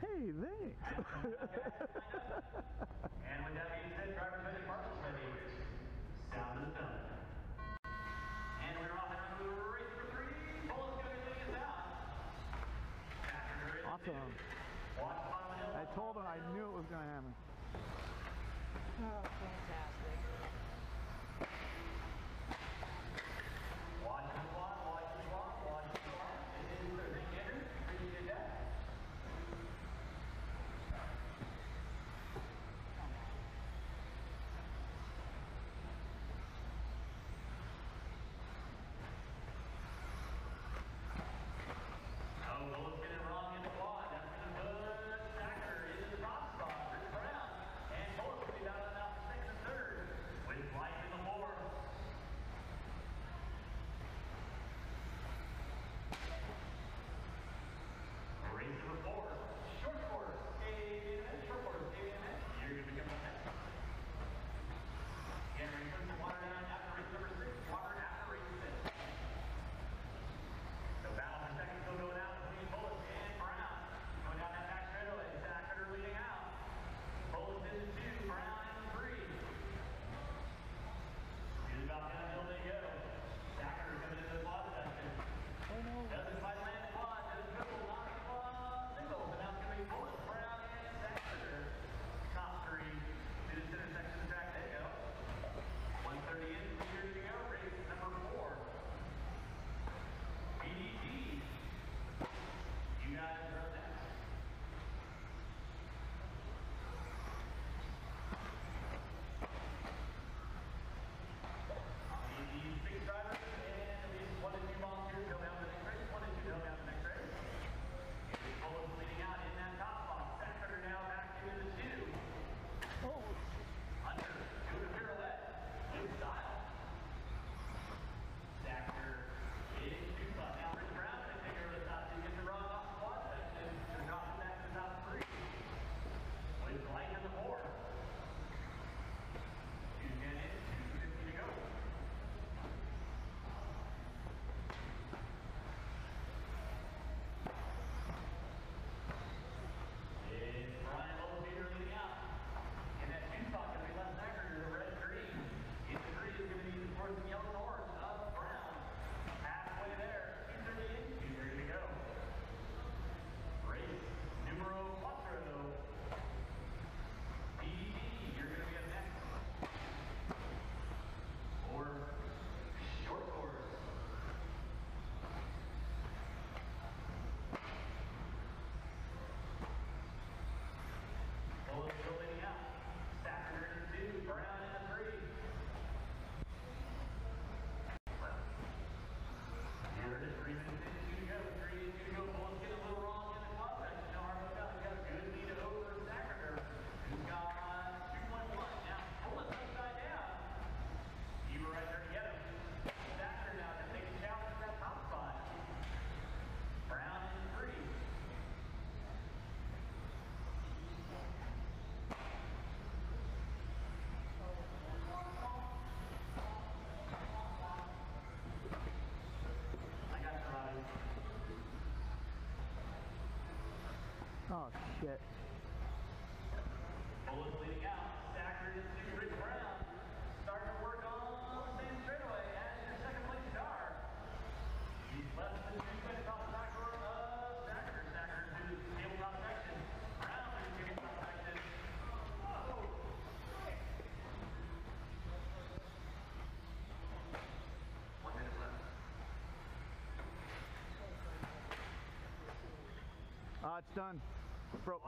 hey, thanks. and with that being said, ready. Sound is done. And we're off the race for three. Bullet's going to us out. Awesome. I told him I knew it was going to happen. Oh, fantastic. Oh, shit. Bullock leading out. Sacker into Rick Brown. Starting to work on the same straightaway as your second place car. He's left the two across the back row of Sacker. Sacker to table top section. Brown to tabletop section. Oh. One minute left. Ah, uh, it's done. Broke.